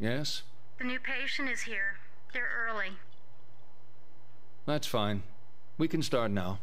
Yes? The new patient is here. They're early. That's fine. We can start now.